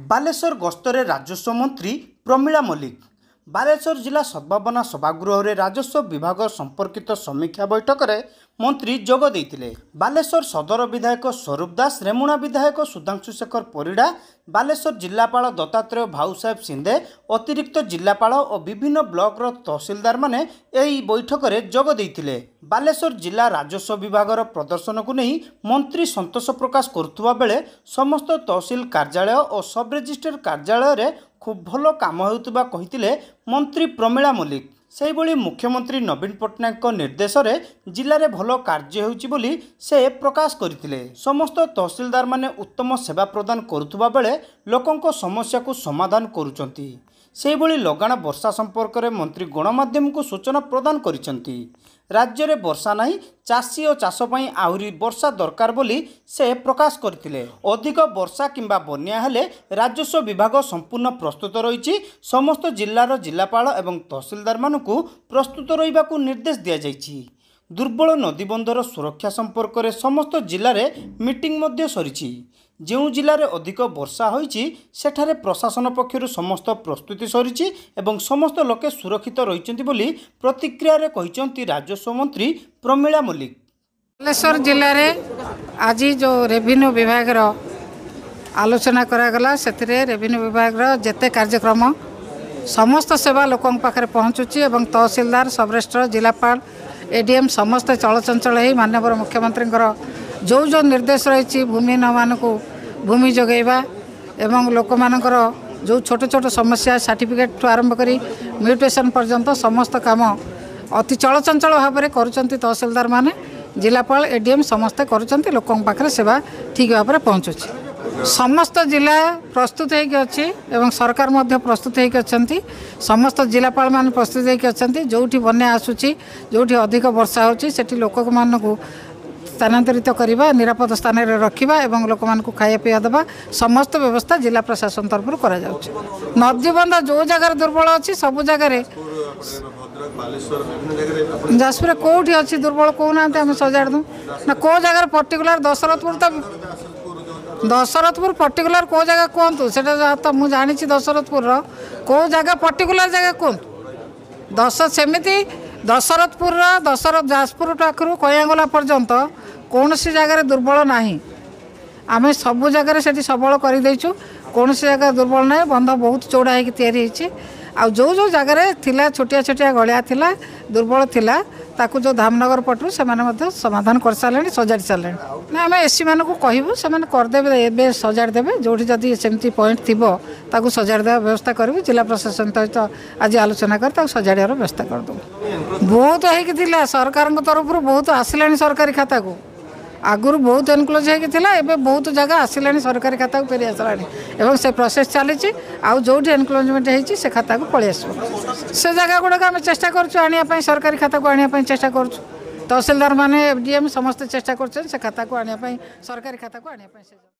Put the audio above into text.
ବାଲେଶ୍ୱର ଗସ୍ତରେ ରାଜସ୍ୱ ମନ୍ତ୍ରୀ ପ୍ରମିଳା ମଲ୍ଲିକ। ବାଲେଶ୍ୱର ଜିଲ୍ଲା ସଦ୍ଭାବନା ସଭାଗୃହରେ ରାଜସ୍ୱ ବିଭାଗ ସମ୍ପର୍କିତ ସମୀକ୍ଷା ବୈଠକରେ ମନ୍ତ୍ରୀ ଯୋଗ ଦେଇଥିଲେ ବାଲେଶ୍ୱର ସଦର ବିଧାୟକ ସ୍ୱରୂପ ଦାସ ରେମୁଣା ବିଧାୟକ ସୁଧାଂଶୁ ଶେଖର ପରିଡ଼ା ବାଲେଶ୍ୱର ଜିଲ୍ଲାପାଳ ଦତ୍ତାତ୍ରେୟ ଭାଉସାହେବ ସିନ୍ଦେ ଅତିରିକ୍ତ ଜିଲ୍ଲାପାଳ ଓ ବିଭିନ୍ନ ବ୍ଲକର ତହସିଲଦାରମାନେ ଏହି ବୈଠକରେ ଯୋଗ ଦେଇଥିଲେ ବାଲେଶ୍ୱର ଜିଲ୍ଲା ରାଜସ୍ୱ ବିଭାଗର ପ୍ରଦର୍ଶନକୁ ନେଇ ମନ୍ତ୍ରୀ ସନ୍ତୋଷ ପ୍ରକାଶ କରୁଥିବା ବେଳେ ସମସ୍ତ ତହସିଲ କାର୍ଯ୍ୟାଳୟ ଓ ସବ୍ ରେଜିଷ୍ଟ୍ରାର କାର୍ଯ୍ୟାଳୟରେ ଖୁବ୍ ଭଲ କାମ ହେଉଥିବା କହିଥିଲେ ମନ୍ତ୍ରୀ ପ୍ରମିଳା ମଲ୍ଲିକ। ସେହିଭଳି ମୁଖ୍ୟମନ୍ତ୍ରୀ ନବୀନ ପଟ୍ଟନାୟକଙ୍କ ନିର୍ଦ୍ଦେଶରେ ଜିଲ୍ଲାରେ ଭଲ କାର୍ଯ୍ୟ ହେଉଛି ବୋଲି ସେ ପ୍ରକାଶ କରିଥିଲେ। ସମସ୍ତ ତହସିଲଦାରମାନେ ଉତ୍ତମ ସେବା ପ୍ରଦାନ କରୁଥିବା ବେଳେ ଲୋକଙ୍କ ସମସ୍ୟାକୁ ସମାଧାନ କରୁଛନ୍ତି। ସେହିଭଳି ଲଗାଣ ବର୍ଷା ସମ୍ପର୍କରେ ମନ୍ତ୍ରୀ ଗଣମାଧ୍ୟମକୁ ସୂଚନା ପ୍ରଦାନ କରିଛନ୍ତି। ରାଜ୍ୟରେ ବର୍ଷା ନାହିଁ ଚାଷୀ ଓ ଚାଷ ପାଇଁ ଆହୁରି ବର୍ଷା ଦରକାର ବୋଲି ସେ ପ୍ରକାଶ କରିଥିଲେ। ଅଧିକ ବର୍ଷା କିମ୍ବା ବନ୍ୟା ହେଲେ ରାଜସ୍ୱ ବିଭାଗ ସମ୍ପୂର୍ଣ୍ଣ ପ୍ରସ୍ତୁତ ରହିଛି। ସମସ୍ତ ଜିଲ୍ଲାର ଜିଲ୍ଲାପାଳ ଏବଂ ତହସିଲଦାରମାନଙ୍କୁ ପ୍ରସ୍ତୁତ ରହିବାକୁ ନିର୍ଦ୍ଦେଶ ଦିଆଯାଇଛି। ଦୁର୍ବଳ ନଦୀବନ୍ଧର ସୁରକ୍ଷା ସମ୍ପର୍କରେ ସମସ୍ତ ଜିଲ୍ଲାରେ ମିଟିଂ ମଧ୍ୟ ସରିଛି। ଯେଉଁ ଜିଲ୍ଲାରେ ଅଧିକ ବର୍ଷା ହୋଇଛି ସେଠାରେ ପ୍ରଶାସନ ପକ୍ଷରୁ ସମସ୍ତ ପ୍ରସ୍ତୁତି ସରିଛି ଏବଂ ସମସ୍ତ ଲୋକେ ସୁରକ୍ଷିତ ରହିଛନ୍ତି ବୋଲି ପ୍ରତିକ୍ରିୟାରେ କହିଛନ୍ତି ରାଜସ୍ୱ ମନ୍ତ୍ରୀ ପ୍ରମିଳା ମଲ୍ଲିକ। ବାଲେଶ୍ୱର ଜିଲ୍ଲାରେ ଆଜି ଯେଉଁ ରେଭିନ୍ୟୁ ବିଭାଗର ଆଲୋଚନା କରାଗଲା ସେଥିରେ ରେଭିନ୍ୟୁ ବିଭାଗର ଯେତେ କାର୍ଯ୍ୟକ୍ରମ ସମସ୍ତ ସେବା ଲୋକଙ୍କ ପାଖରେ ପହଞ୍ଚୁଛି ଏବଂ ତହସିଲଦାର ସବରେଷ୍ଟ୍ର ଜିଲ୍ଲାପାଳ ଏଡିଏମ୍ ସମସ୍ତେ ଚଳଚଞ୍ଚଳ ହୋଇ ମାନ୍ୟବର ମୁଖ୍ୟମନ୍ତ୍ରୀଙ୍କର ଯେଉଁ ଯେଉଁ ନିର୍ଦ୍ଦେଶ ରହିଛି ଭୂମିହୀନମାନଙ୍କୁ ଭୂମି ଯୋଗାଇବା ଏବଂ ଲୋକମାନଙ୍କର ଯେଉଁ ଛୋଟ ଛୋଟ ସମସ୍ୟା ସାର୍ଟିଫିକେଟ୍ଠୁ ଆରମ୍ଭ କରି ମ୍ୟୁଟେସନ୍ ପର୍ଯ୍ୟନ୍ତ ସମସ୍ତ କାମ ଅତି ଚଳଚଞ୍ଚଳ ଭାବରେ କରୁଛନ୍ତି ତହସିଲଦାରମାନେ। ଜିଲ୍ଲାପାଳ ଏଡିଏମ୍ ସମସ୍ତେ କରୁଛନ୍ତି ଲୋକଙ୍କ ପାଖରେ ସେବା ଠିକ୍ ଭାବରେ ପହଞ୍ଚୁଛି। ସମସ୍ତ ଜିଲ୍ଲା ପ୍ରସ୍ତୁତ ହେଇକି ଅଛି ଏବଂ ସରକାର ମଧ୍ୟ ପ୍ରସ୍ତୁତ ହେଇକି ଅଛନ୍ତି। ସମସ୍ତ ଜିଲ୍ଲାପାଳମାନେ ପ୍ରସ୍ତୁତ ହେଇକି ଅଛନ୍ତି। ଯେଉଁଠି ବନ୍ୟା ଆସୁଛି ଯେଉଁଠି ଅଧିକ ବର୍ଷା ହେଉଛି ସେଠି ଲୋକମାନଙ୍କୁ ସ୍ଥାନାନ୍ତରିତ କରିବା ନିରାପଦ ସ୍ଥାନରେ ରଖିବା ଏବଂ ଲୋକମାନଙ୍କୁ ଖାଇବା ପିଇବା ଦେବା ସମସ୍ତ ବ୍ୟବସ୍ଥା ଜିଲ୍ଲା ପ୍ରଶାସନ ତରଫରୁ କରାଯାଉଛି ନଦୀବନ୍ଧ ଯେଉଁ ଜାଗାରେ ଦୁର୍ବଳ ଅଛି ସବୁ ଜାଗାରେ ଯାଜପୁରରେ କେଉଁଠି ଅଛି ଦୁର୍ବଳ କହୁନାହାନ୍ତି ଆମେ ସଜାଡ଼ି ଦେଉ ନା କେଉଁ ଜାଗାରେ ପର୍ଟିକୁଲାର ଦଶରଥପୁର ତ ଦଶରଥପୁର ପର୍ଟିକୁଲାର କେଉଁ ଜାଗା କୁହନ୍ତୁ ସେଇଟା ଯାହା ତ ମୁଁ ଜାଣିଛି ଦଶରଥପୁରର କେଉଁ ଜାଗା ପର୍ଟିକୁଲାର ଜାଗା କୁହନ୍ତୁ ଦଶ ସେମିତି ଦଶରଥପୁରର ଦଶରଥ ଯାଜପୁର ପାଖରୁ କୟାଙ୍ଗଲା ପର୍ଯ୍ୟନ୍ତ କୌଣସି ଜାଗାରେ ଦୁର୍ବଳ ନାହିଁ। ଆମେ ସବୁ ଜାଗାରେ ସେଠି ସବଳ କରିଦେଇଛୁ। କୌଣସି ଜାଗା ଦୁର୍ବଳ ନାହିଁ। ବନ୍ଧ ବହୁତ ଚଉଡ଼ା ହେଇକି ତିଆରି ହେଇଛି। ଆଉ ଯେଉଁ ଯେଉଁ ଜାଗାରେ ଥିଲା ଛୋଟିଆ ଛୋଟିଆ ଗଳିଆ ଥିଲା ଦୁର୍ବଳ ଥିଲା ତାକୁ ଯେଉଁ ଧାମନଗର ପଟରୁ ସେମାନେ ମଧ୍ୟ ସମାଧାନ କରିସାରିଲେଣି ସଜାଡ଼ି ସାରିଲେଣି। ନା ଆମେ ଏସିମାନଙ୍କୁ କହିବୁ ସେମାନେ କରିଦେବେ ଏବେ ସଜାଡ଼ି ଦେବେ। ଯେଉଁଠି ଯଦି ସେମିତି ପଏଣ୍ଟ ଥିବ ତାକୁ ସଜାଡ଼ି ଦେବା ବ୍ୟବସ୍ଥା କରିବୁ। ଜିଲ୍ଲା ପ୍ରଶାସନ ସହିତ ଆଜି ଆଲୋଚନା କରି ତାକୁ ସଜାଡ଼ିବାର ବ୍ୟବସ୍ଥା କରିଦେବୁ। ବହୁତ ହେଇକି ଥିଲା। ସରକାରଙ୍କ ତରଫରୁ ବହୁତ ଆସିଲାଣି ସରକାରୀ ଖାତାକୁ। ଆଗରୁ ବହୁତ ଏନକ୍ଲୋଜ୍ ହେଇକି ଥିଲା ଏବେ ବହୁତ ଜାଗା ଆସିଲାଣି ସରକାରୀ ଖାତାକୁ ଫେରି ଆସିଲାଣି। ଏବଂ ସେ ପ୍ରୋସେସ୍ ଚାଲିଛି ଆଉ ଯେଉଁଠି ଏନକ୍ଲୋଜମେଣ୍ଟ ହେଇଛି ସେ ଖାତାକୁ ପଳେଇ ଆସିବ। ସେ ଜାଗା ଗୁଡ଼ାକ ଆମେ ଚେଷ୍ଟା କରୁଛୁ ଆଣିବା ପାଇଁ ସରକାରୀ ଖାତାକୁ ଆଣିବା ପାଇଁ ଚେଷ୍ଟା କରୁଛୁ। ତହସିଲଦାର ମାନେ ଏଫ୍ ଡି ଏମ୍ ସମସ୍ତେ ଚେଷ୍ଟା କରୁଛନ୍ତି ସେ ଖାତାକୁ ଆଣିବା ପାଇଁ ସରକାରୀ ଖାତାକୁ ଆଣିବା ପାଇଁ ସେ